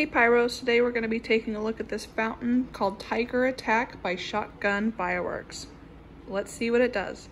Hey Pyros, today we're going to be taking a look at this fountain called Tiger Attack by Shotgun Fireworks. Let's see what it does.